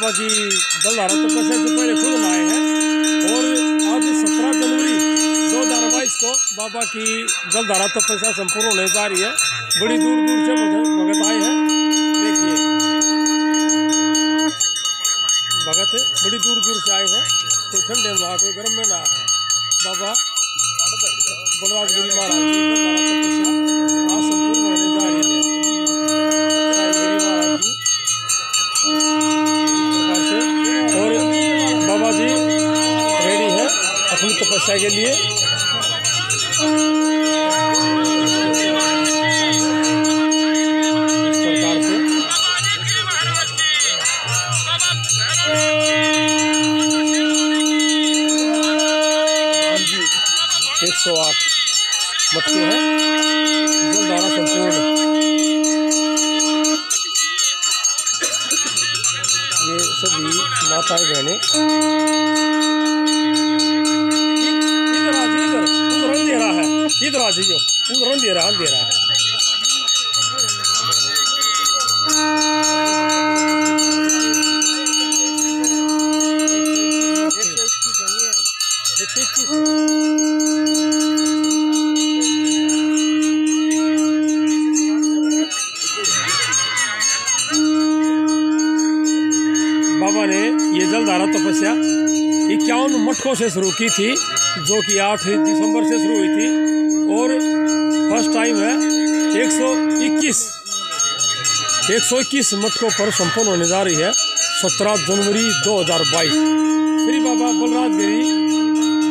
बाबा की दलधारा तपस्या से पहले खुद लाए हैं। और आज सत्रह जनवरी 2022 को बाबा की जलधारा तपस्या संपूर्ण होने जा रही है। बड़ी दूर दूर से भगत आए हैं। देखिए। भगत बड़ी दूर दूर से आए हैं। कोई ठंडे में कोई गर्म में नहा है। बाबा बलराजगिरी महाराज की तपस्या अपनी के लिए? से एक सौ आठ मटके हैं। संपूर्ण ये सभी माताएँ बहनें। इधर आ जाइए उधर अंधेरा अंधेरा है एक सौ इक्कीस बाबा ने ये जलधारा तपस्या इक्यावन मटकों से शुरू की थी, जो कि 8 दिसंबर से शुरू हुई थी। और फ़र्स्ट टाइम है। 121 121 मटकों पर संपन्न होने जा रही है। 17 जनवरी 2022 श्री बाबा बलराजगिरी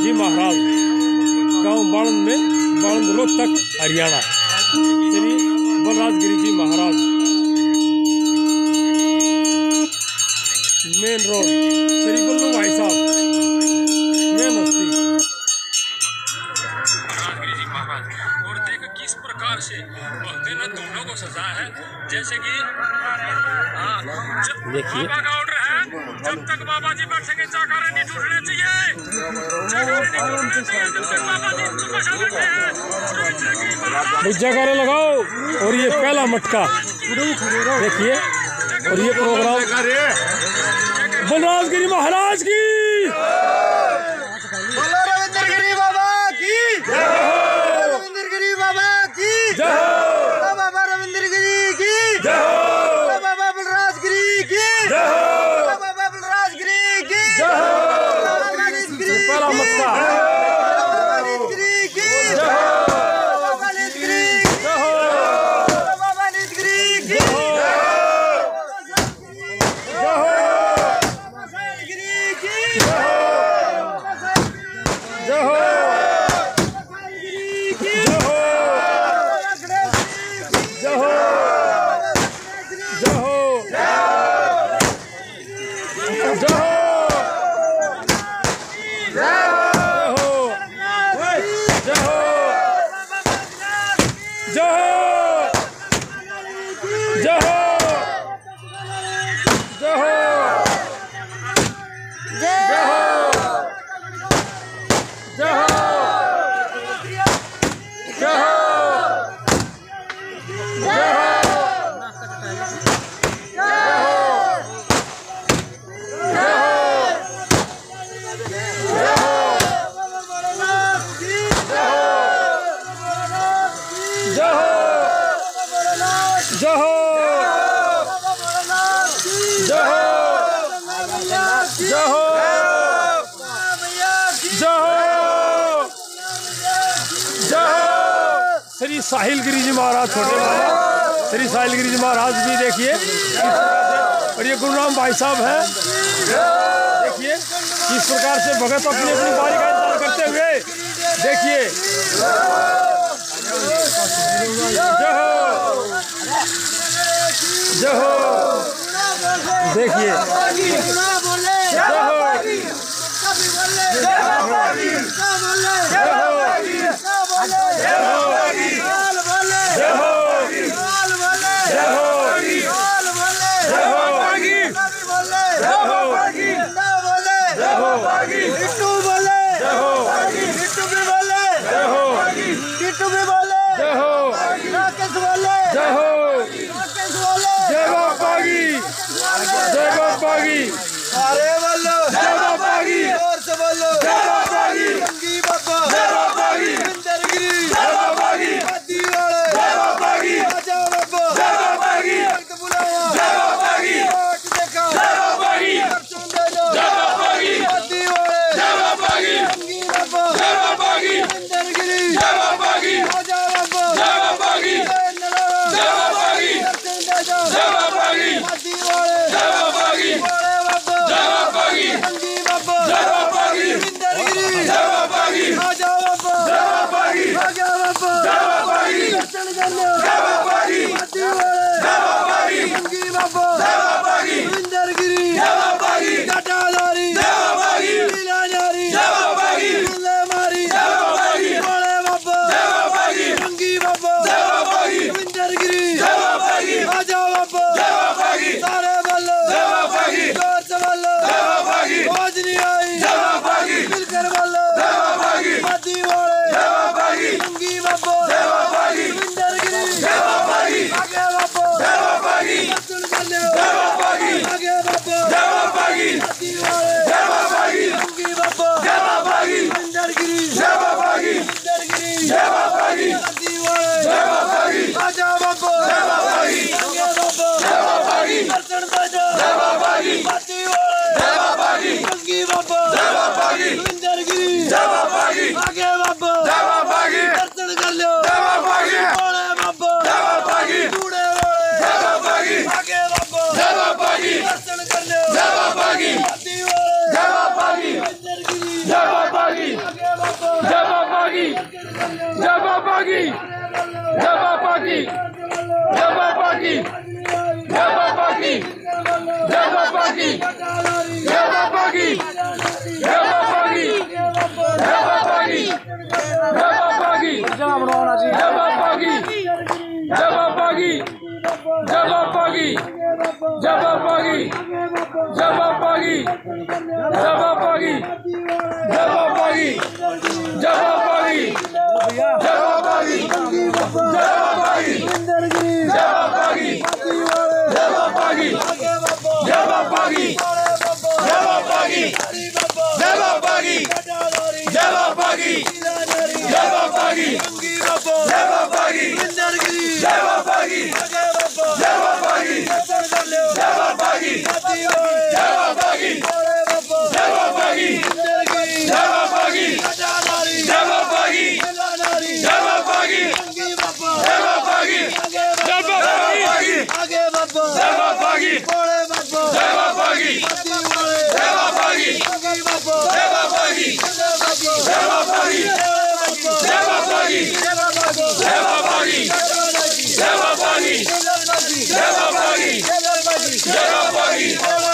जी महाराज, गाँव बाणंद में, बाणंद रोहतक हरियाणा। श्री बलराजगिरी जी महाराज। Main road. बाबा का ऑर्डर है। जब तक बाबा जी बैठेंगे चाकारे नहीं टूटने चाहिए। चाकारे नहीं टूटने चाहिए जब तक बाबा जी हैं। जयकारे लगाओ और ये पहला मटका। देखिए और ये प्रोग्राम बलराजगिरी महाराज की। बोलो रविंद्र गिरी बाबा की। रविंद्र गिरी बाबा की। जय साहिल गिरी जी महाराज, छोटे महाराज। श्री साहिल गिरी जी महाराज भी देखिए। और ये गुरु राम भाई साहब हैं। देखिए, किस प्रकार से भगत अपनी अपनी बारी का इंतज़ार करते हुए देखिए। जय हो। जय हो। देखिए। जय हो। जय Idaho. जय बाबा की जय बाबा की जय बाबा Never buggy, never buggy, never buggy, never buggy, never buggy, never buggy, never buggy, never buggy, Jai Baba Ki! Jai Baba Ki!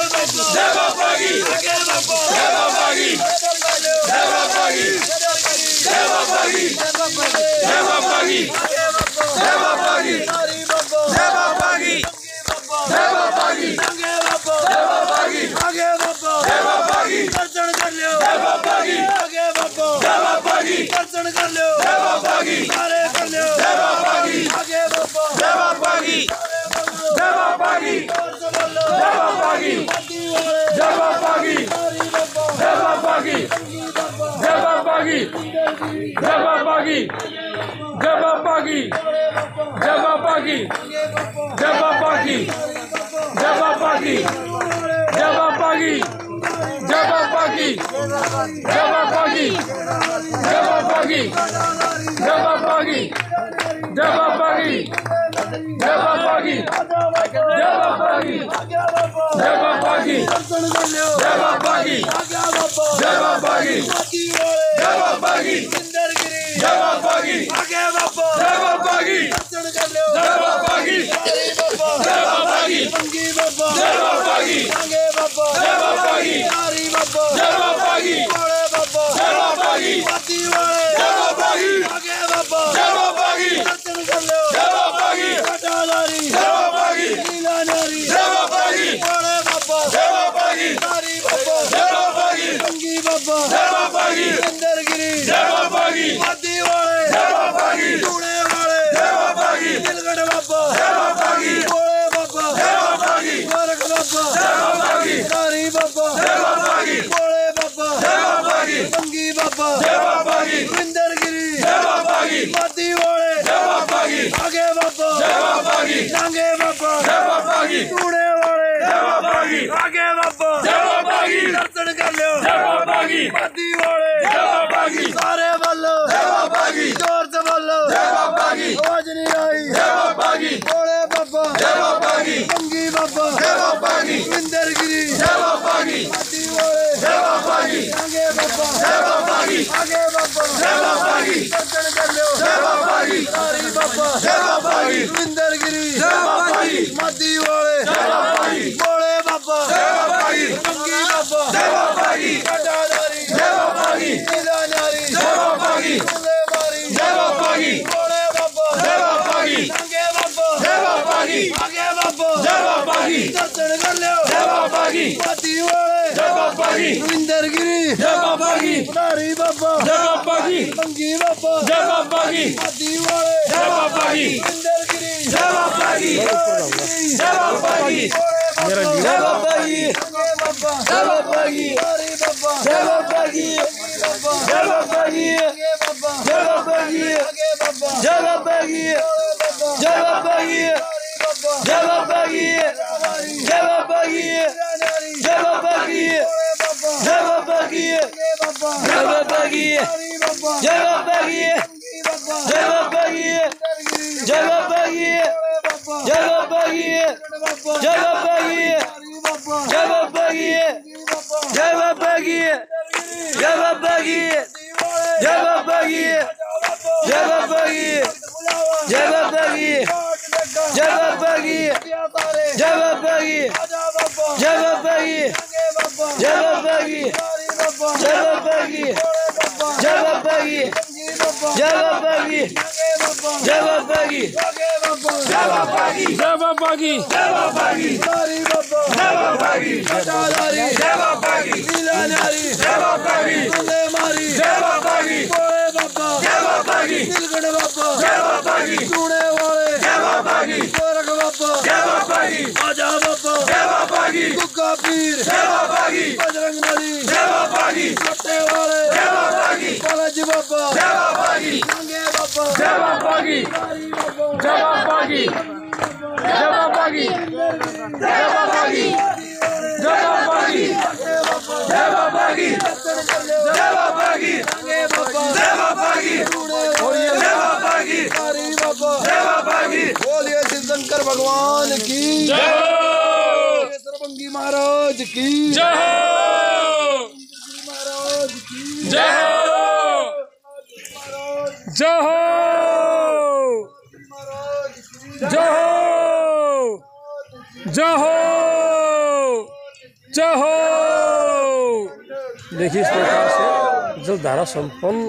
जय बाबा की जय बाबा की जय बाबा की जय बाबा की जय बाबा की जय बाबा की जय बाबा की जय बाबा की जय बाबा की जय बाबा की जय बाबा की जय बाबा की जय बाबा की जय बाबा की जय बाबा की जय बाबा की बापागी जिंदरगिरी जय बापागी आगे बापा जय बापागी दर्शन कर लो जय बापागी हरे बापा जय बापागी मंगी बापा जय बापागी आगे बापा जय बापागी हरे बापा जय बापागी बड़े बापा जय बापागी पति वाले जय बापागी आगे बापा जय दर्शन कर लो जय नारी जय बापागी लीला जय बापागी बड़े बाबा जय बापागी हरे जय मंगी बाबा जय बाबा की इंदरगिरी जय बाबा की वाले। जय बाबा की आगे बाबा। जय बाबा की नांगे बाबा। जय बाबा की टूणे वाले। जय बाबा की आगे बाबा। जय बाबा की दर्शन कर लियो। जय बाबा की वाले। जय बाबा की सारे बोलो जय बाबा की ज़ोर से बोलो जय बाबा की आवाज़ नहीं आई। जय बाबा की बोले बाबा। जय बाबा की मंगी बाबा। जय बाबा की इंदरगिरी जय बाबा की बादी वाले जय बाबा की आगे बाबा जय बाबा की आगे बाबा जय बाबा की दर्शन कर लो जय बाबा की सारी बाबा जय बाबा की इंदरगिरी जय बाबा की मदी वाले जय बाबा की बोले बाबा जय बाबा की मंगी बाबा जय बाबा की कटादारी जय बाबा की नीला नारी जय बाबा की बोले बारी जय बाबा की बोले बाबा जय बाबा की आगे बाबा जय बाबा की आगे बाबा जय बाबा की दर्शन कर लो जय बाबा की मदी वाले बाबा की इंदरगिरी जय बाबा। की नारी बाबा। जय बाबा की मंगी बाबा जय बाबा की मदी वाले। जय बाबा की इंदरगिरी जय बाबा की जय बाबा की जय बाबा। की बाबा जय बाबा। की बाबा जय बाबा। की बाबा जय बाबा। की आगे बाबा। जय बाबा की आगे बाबा जय बाबा की जय बाबा की जय जय बाबा की जय जय जय बाबा जय बाबा की जय बाबा की जय बाबा की जय बाबा की जय बाबा की जय बाबा की जय बाबा की जय बाबा की जय बाबा की जय बाबा की जय बाबा की जय बाबा की जय बाबा की जय बाबा की जय बाबा की टूणे वाले जय बाबा की गोरख बाबा जय बाबा की आजा बाबा जय बाबा की दुर्गा पीर जय बाबा की बजरंग बली जय बाबा की सट्टे वाले जय बाबा की बालाजी बाबा जय बाबा की गंगे बाबा जय बाबा की जय बाबा की जय बाबा की जय बाबा की जय बाबा की जय बाबा की जय बाबा की गंगे बाबा जय बाबा की टूणे वाले जय बाबा की हरी बाबा जय बाबा की बोलिए शिव शंकर भगवान की। जय सरभंगी महाराज की। जय महाराज की जय हो। जय हो। जय हो। जय हो। जय हो। देखिए इस प्रकार से जल धारा संपन्न।